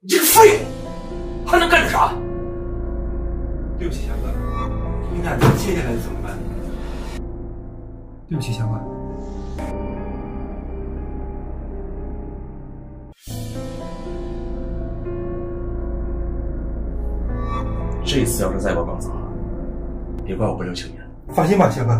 你这个废物，还能干点啥？对不起，强哥，你俩再接下来怎么办？对不起，强哥。这次要是再给我搞砸了，别怪我不留情面。放心吧，强哥。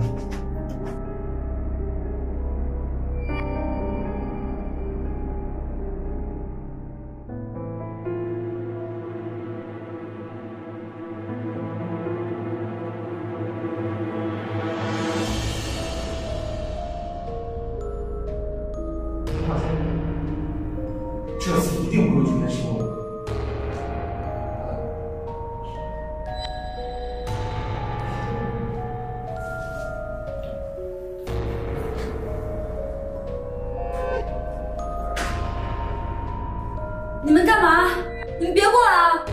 这次一定不会出现失误。你们干嘛？你们别过来啊！